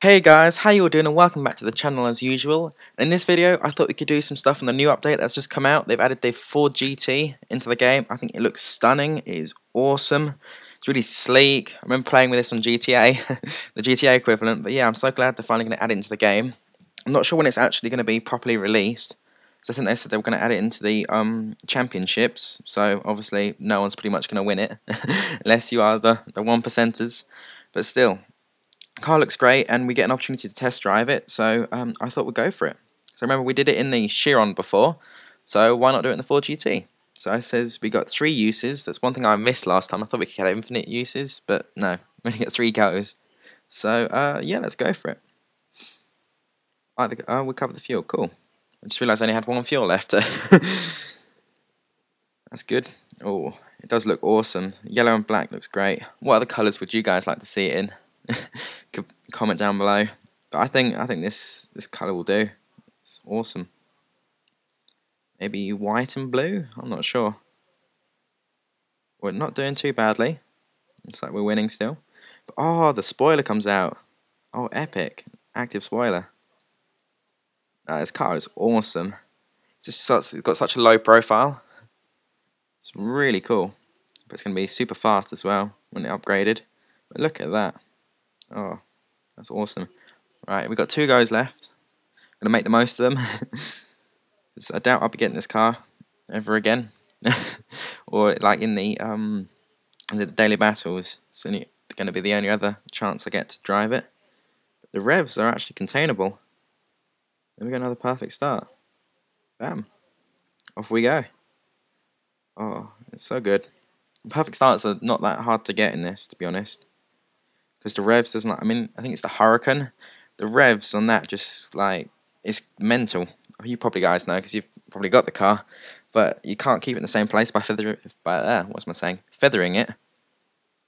Hey guys, how you all doing and welcome back to the channel as usual. In this video I thought we could do some stuff on the new update that's just come out. They've added the Ford GT into the game. I think it looks stunning, it is awesome. It's really sleek. I remember playing with this on GTA, the GTA equivalent, but yeah, I'm so glad they're finally going to add it into the game. I'm not sure when it's actually going to be properly released. So I think they said they were going to add it into the um, championships. So obviously no one's pretty much going to win it, unless you are the, the one percenters. But still, car looks great and we get an opportunity to test drive it, so um, I thought we'd go for it. So remember, we did it in the Chiron before, so why not do it in the Ford GT? So it says we got three uses. That's one thing I missed last time. I thought we could get infinite uses, but no, we only got three goes. So uh, yeah, let's go for it. Right, the, oh, we covered the fuel. Cool. I just realised I only had one fuel left. That's good. Oh, it does look awesome. Yellow and black looks great. What other colours would you guys like to see it in? comment down below. But I think I think this this color will do. It's awesome. Maybe white and blue. I'm not sure. We're not doing too badly. Looks like we're winning still. But, oh, the spoiler comes out. Oh, epic! Active spoiler. Uh, this car is awesome. It's just such, it's got such a low profile. It's really cool. But it's going to be super fast as well when it upgraded. But look at that. Oh, that's awesome. Right, we've got two goes left. I'm going to make the most of them. I doubt I'll be getting this car ever again. or like in the um, the daily battles? It's going to be the only other chance I get to drive it. But the revs are actually containable. Then we got another perfect start. Bam. Off we go. Oh, it's so good. Perfect starts are not that hard to get in this, to be honest the revs doesn't. I mean, I think it's the Huracan. The revs on that just like it's mental. You probably guys know because you've probably got the car, but you can't keep it in the same place by feather by uh, what's my saying feathering it.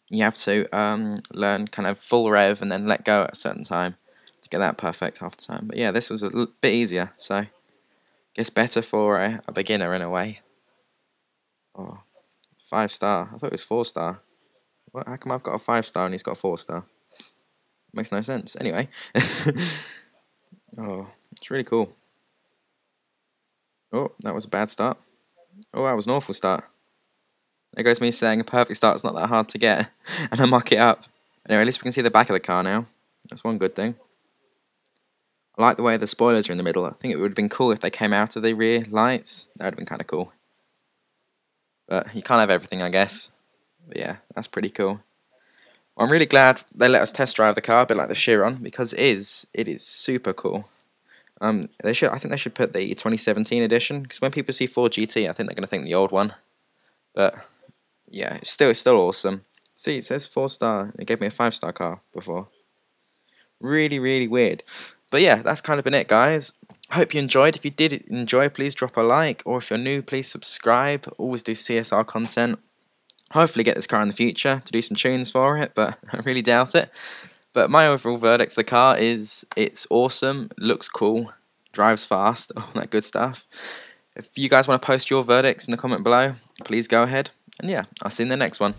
You have to um, learn kind of full rev and then let go at a certain time to get that perfect half the time. But yeah, this was a bit easier, so I guess better for a, a beginner in a way. Oh, five star. I thought it was four star. Well, how come I've got a five star and he's got a four star? Makes no sense. Anyway. oh, it's really cool. Oh, that was a bad start. Oh, that was an awful start. There goes me saying a perfect start is not that hard to get, and I muck it up. Anyway, at least we can see the back of the car now. That's one good thing. I like the way the spoilers are in the middle. I think it would have been cool if they came out of the rear lights. That would have been kind of cool. But you can't have everything, I guess. But yeah, that's pretty cool. Well, I'm really glad they let us test drive the car, a bit like the Chiron, because it is it is super cool. Um, they should I think they should put the 2017 edition because when people see Ford GT, I think they're going to think the old one. But yeah, it's still it's still awesome. See, it says four star. It gave me a five star car before. Really, really weird. But yeah, that's kind of been it, guys. I hope you enjoyed. If you did enjoy, please drop a like, or if you're new, please subscribe. Always do CSR content hopefully get this car in the future to do some tunes for it, but I really doubt it. But my overall verdict for the car is it's awesome, looks cool, drives fast, all that good stuff. If you guys want to post your verdicts in the comment below, please go ahead. And yeah, I'll see you in the next one.